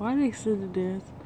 Why they sitting there?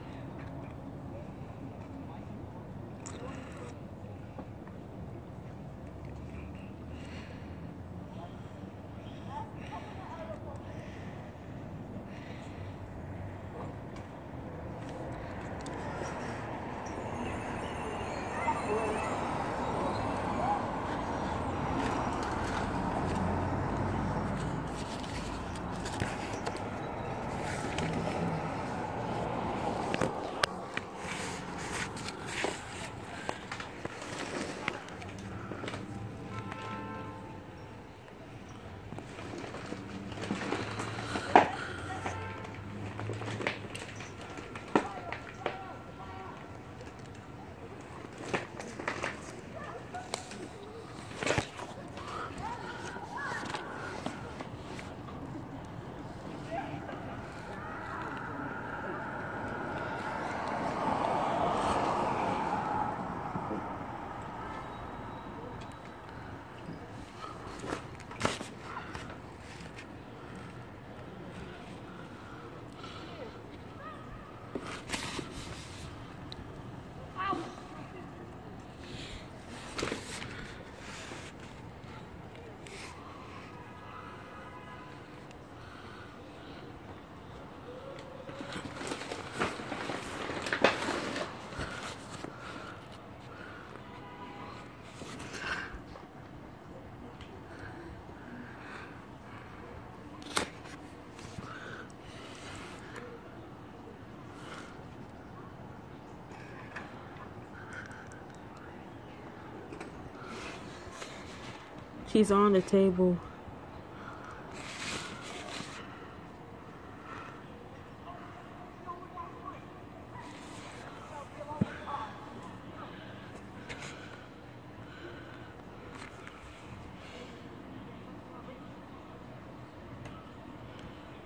She's on the table.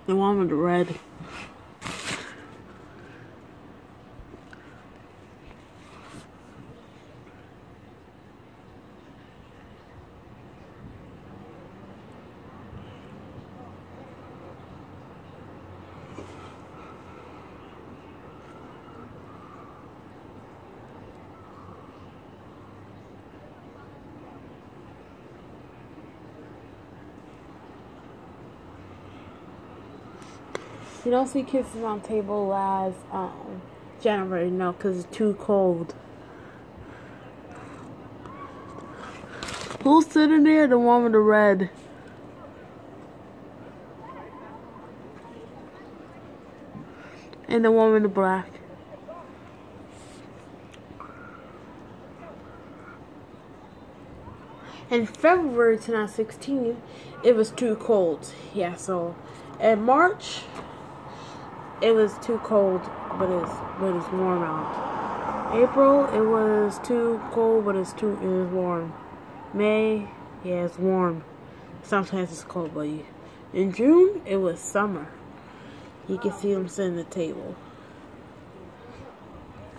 The one with the red. You don't see kisses on table last um, January, no, because it's too cold. Who's sitting there? The one with the red. And the one with the black. In February 2016, it was too cold. Yeah, so in March, it was too cold, but it's but it's warm out. April, it was too cold, but it's too it was warm. May, yeah, it's warm. Sometimes it's cold, but you, in June, it was summer. You can see them sitting at the table.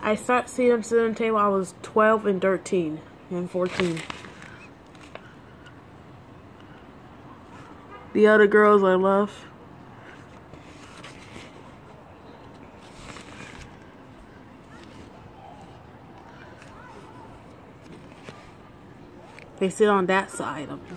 I started seeing them sitting at the table. I was 12 and 13 and 14. The other girls I love. They sit on that side of them.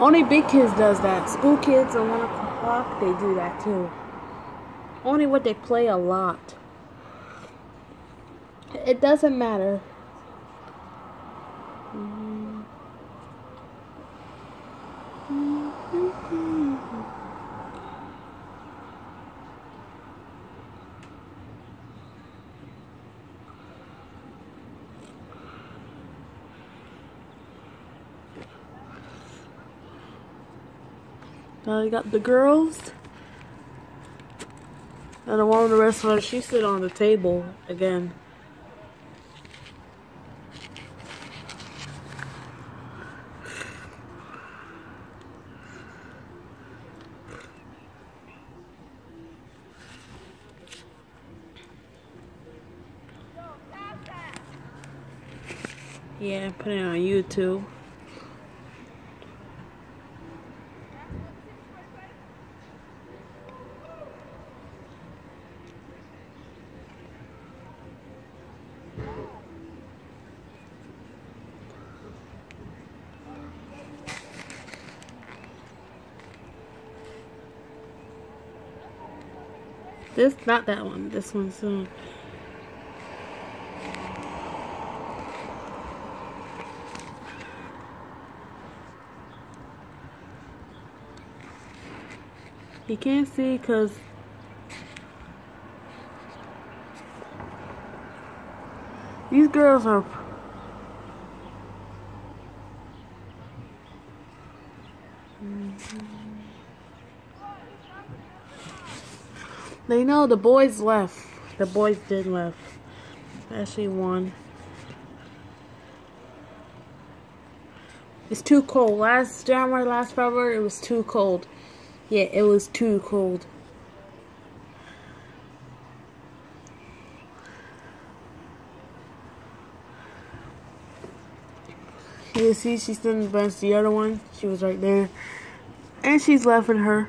Only big kids does that. School kids at 1 o'clock, they do that too. Only what they play a lot. It doesn't matter. Now you got the girls. And the with the rest of her, she sit on the table again. Yeah, put it on YouTube. This, not that one. This one's. Uh, you can't see because these girls are They know the boys left. The boys did left. Actually one It's too cold. Last January, last February, it was too cold. Yeah, it was too cold. You see, she's sitting against the other one. She was right there. And she's laughing her.